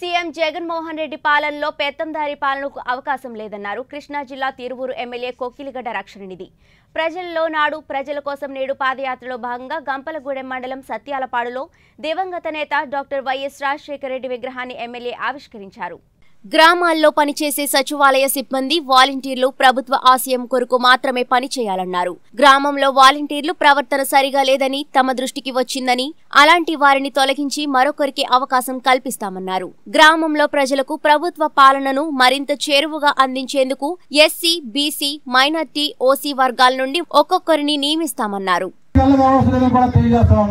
CM Jaganmohan Reddy పాలనలో పెత్తందారి పాలనకు అవకాశం లేదన్నారు. కృష్ణా జిల్లా తిరువూరు ఎమ్మెల్యే కోకిలిగడ్డ రక్షణనిధి ప్రజల్లో నాడు ప్రజల కోసం నేడు పాదయాత్రలో భాగంగా గంపలగూడెం మండలం సత్యాలపాడులో దివంగత నేత డాక్టర్ వైఎస్ రాజశేఖర రెడ్డి విగ్రహాన్ని ఎమ్మెల్యే ఆవిష్కరించారు. గ్రామాల్లో పనిచేసే సచివాలయ సిబ్బంది వాలంటీర్లు ప్రభుత్వ ఆశయం కొరకు మాత్రమే పనిచేయాలన్నారు. గ్రామంలో వాలంటీర్లు ప్రవర్తన సరిగా లేదని తమ దృష్టికి వచ్చిందని అలాంటి వారిని తొలగించి మరొకరికి అవకాశం కల్పిస్తామన్నారు. గ్రామంలో ప్రజలకు ప్రభుత్వ పాలనను మరింత చేరువుగా అందించేందుకు ఎస్సీ బీసీ మైనార్టీ ఓసీ వర్గాల నుండి ఒక్కొక్కరిని నియమిస్తామన్నారు. అవసరం తెలియజేస్తా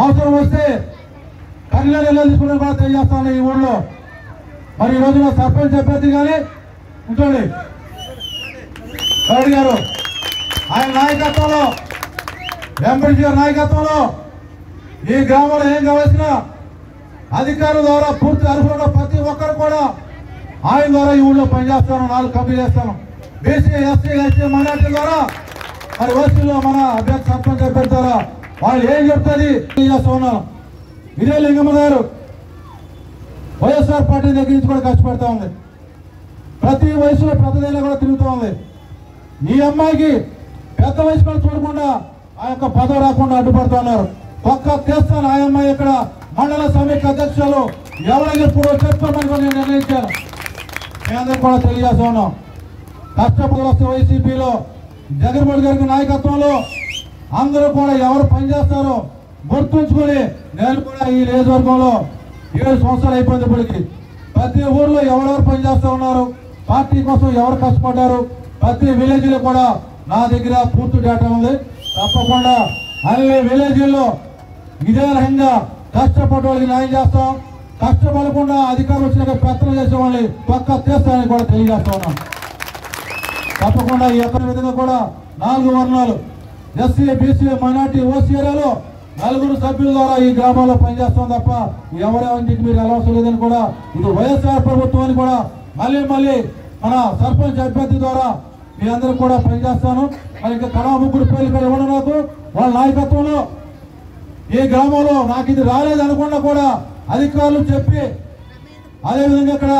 అవసరం వస్తే తెలియజేస్తా ఈ ఊళ్ళో. మరి ఈ రోజున సర్పంచ్ అభ్యర్థి కానీ ఉంచండి గౌడ్ గారు ఆయన నాయకత్వంలో ఎంపీడీ గారి నాయకత్వంలో ఈ గ్రామంలో ఏం కావాల్సిన అధికారుల ద్వారా పూర్తి అర్హులున్న ప్రతి ఒక్కరు కూడా ఆయన ద్వారా ఈ ఊళ్ళో పనిచేస్తాను నాలుగు కంపెనీ చేస్తాను. బీసీ ఎస్సీ ఎస్టీ మైనార్టీ ద్వారా మరి ఓసీలో మన అభ్యర్థి సర్పంచ్ అభ్యర్థి ద్వారా వాళ్ళు ఏం చెప్తుంది చేస్తూ ఉన్నాను. ఇదే లింగమ్మ గారు వైఎస్ఆర్ పార్టీ దగ్గర నుంచి కూడా కష్టపడతా ఉంది. ప్రతి వయసులో పెద్దదైనా కూడా తిరుగుతూ ఉంది. ఈ అమ్మాయికి పెద్ద వయసు కూడా చూడకుండా ఆ యొక్క పదవి రాకుండా అడ్డుపడుతున్నారు ఒక్క తెస్తాను ఆ అమ్మాయి ఇక్కడ మండల సమీక్ష అధ్యక్షులు ఎవరైనా ఇప్పుడు చెప్తామని కూడా నేను నిర్ణయించాను. మేమందరం కూడా తెలియజేస్తా ఉన్నాం. కష్టపడి వస్తే వైసీపీలో జగన్మోహన్ గారికి నాయకత్వంలో అందరూ కూడా ఎవరు పనిచేస్తారో గుర్తుంచుకొని నేను కూడా ఈ నియోజకవర్గంలో ఏడు సంవత్సరాలు అయిపోయింది ఇప్పటికి ప్రతి ఊర్లో ఎవరెవరు పనిచేస్తూ ఉన్నారు? పార్టీ కోసం ఎవరు కష్టపడ్డారు? ప్రతి విలేజ్లో కూడా నా దగ్గర పూర్తి డేటా ఉంది. తప్పకుండా అన్ని విలేజ్ల్లో ఇదే రకంగా కష్టపడే వాళ్ళకి న్యాయం చేస్తాం. కష్టపడకుండా అధికారులు వచ్చినాక ప్రకటన చేసే వాళ్ళని పక్క తీస్తానని కూడా తెలియజేస్తా ఉన్నాం. తప్పకుండా ఈ యొక్క విధంగా కూడా నాలుగు వర్ణాలు. ఎస్సీ బీసీ మైనార్టీ ఓసీ ఏరియాలో నలుగురు సభ్యుల ద్వారా ఈ గ్రామాల్లో పనిచేస్తాం తప్ప ఎవరెవరికి మీరు అలవసరం లేదని కూడా ఇది వైఎస్ఆర్ ప్రభుత్వం అని కూడా మళ్ళీ మళ్ళీ మన సర్పంచ్ అభ్యర్థి ద్వారా మీ అందరూ కూడా పనిచేస్తాను. మరి ఇంకా కళా ముగ్గురు పేర్లు ఇక్కడ ఇవ్వడం నాకు వాళ్ళ నాయకత్వంలో. ఈ గ్రామంలో నాకు ఇది రాలేదనుకున్నా కూడా అధికారులు చెప్పి అదేవిధంగా ఇక్కడ